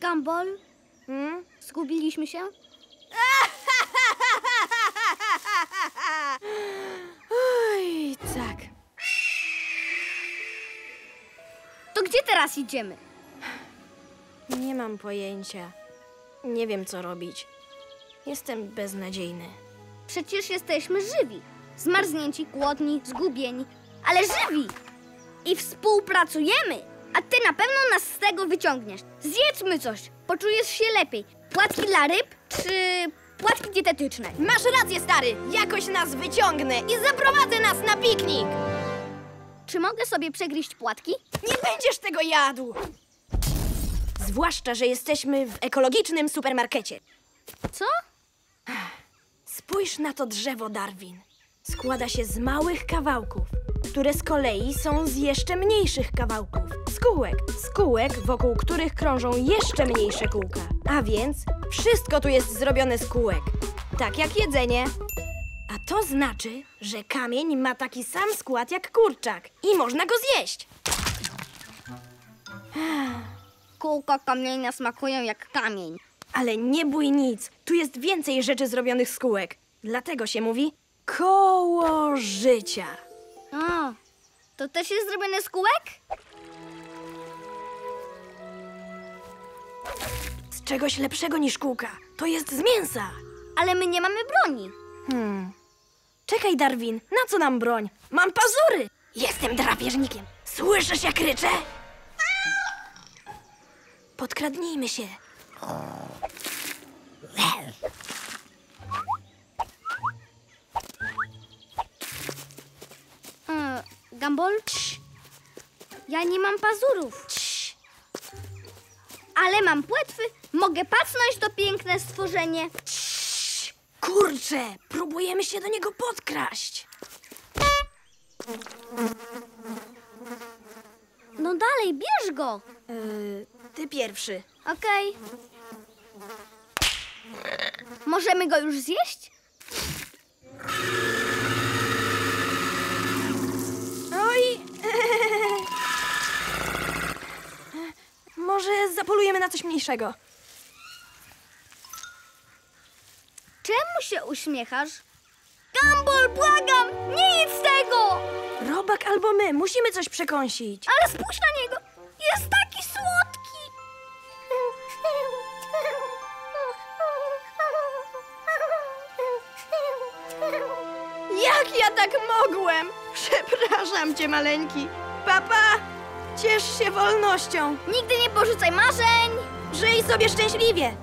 Gumball, Hmm? zgubiliśmy się? Oj, tak. To gdzie teraz idziemy? Nie mam pojęcia. Nie wiem, co robić. Jestem beznadziejny. Przecież jesteśmy żywi. Zmarznięci, głodni, zgubieni, ale żywi. I współpracujemy. A ty na pewno nas z tego wyciągniesz. Zjedzmy coś. Poczujesz się lepiej. Płatki dla ryb czy płatki dietetyczne? Masz rację, stary! Jakoś nas wyciągnę i zaprowadzę nas na piknik! Czy mogę sobie przegryźć płatki? Nie będziesz tego jadł! Zwłaszcza, że jesteśmy w ekologicznym supermarkecie. Co? Spójrz na to drzewo, Darwin. Składa się z małych kawałków, które z kolei są z jeszcze mniejszych kawałków. Kółek. Z kółek, wokół których krążą jeszcze mniejsze kółka. A więc wszystko tu jest zrobione z kółek. Tak jak jedzenie. A to znaczy, że kamień ma taki sam skład jak kurczak i można go zjeść. Kółka kamienia smakują jak kamień. Ale nie bój nic, tu jest więcej rzeczy zrobionych z kółek. Dlatego się mówi koło życia. O, to też jest zrobione z kółek? Z czegoś lepszego niż kółka. To jest z mięsa. Ale my nie mamy broni. Hmm. Czekaj, Darwin, na co nam broń? Mam pazury! Jestem drapieżnikiem. Słyszysz, jak ryczę? Podkradnijmy się. E, Gumball? Ja nie mam pazurów. Ale mam płetwy. Mogę pacnąć to piękne stworzenie. Kurczę, próbujemy się do niego podkraść. No dalej, bierz go. Yy, ty pierwszy. Okej. Możemy go już zjeść? Oj! Może na coś mniejszego. Czemu się uśmiechasz? Gumball, błagam! Nie jedz tego! Robak albo my, musimy coś przekąsić. Ale spójrz na niego! Jest taki słodki! Jak ja tak mogłem? Przepraszam cię, maleńki. Papa, ciesz się wolnością. Nigdy nie porzucaj marzeń! Żyj sobie szczęśliwie.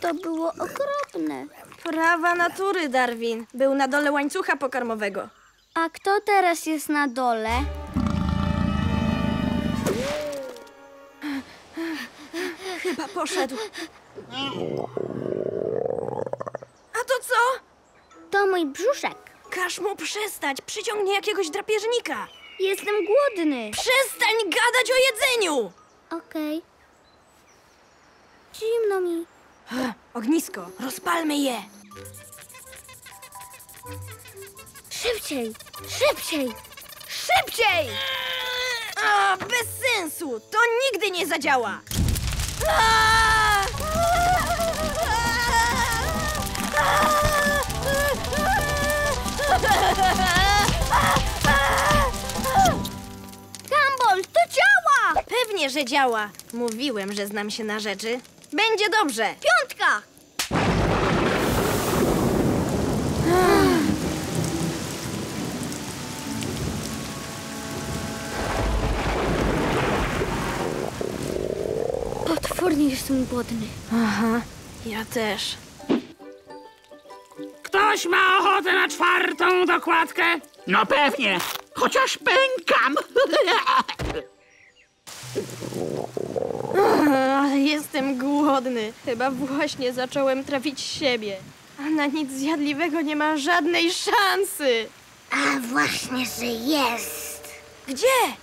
To było okropne. Prawa natury, Darwin. Był na dole łańcucha pokarmowego. A kto teraz jest na dole? Chyba poszedł. A to co? To mój brzuszek. Każ mu przestać. Przyciągnie jakiegoś drapieżnika. Jestem głodny. Przestań gadać o jedzeniu! Okej. Zimno mi. Ognisko, rozpalmy je. Szybciej! Szybciej! Szybciej! A, bez sensu! To nigdy nie zadziała! A! Gumball, to działa! Pewnie, że działa. Mówiłem, że znam się na rzeczy. Będzie dobrze. Piątka! Potwornie jestem głodny. Aha, ja też. Ktoś ma ochotę na czwartą dokładkę? No pewnie, chociaż pękam. Ale jestem głodny. Chyba właśnie zacząłem trafić siebie. A na nic zjadliwego nie ma żadnej szansy. A właśnie, że jest. Gdzie?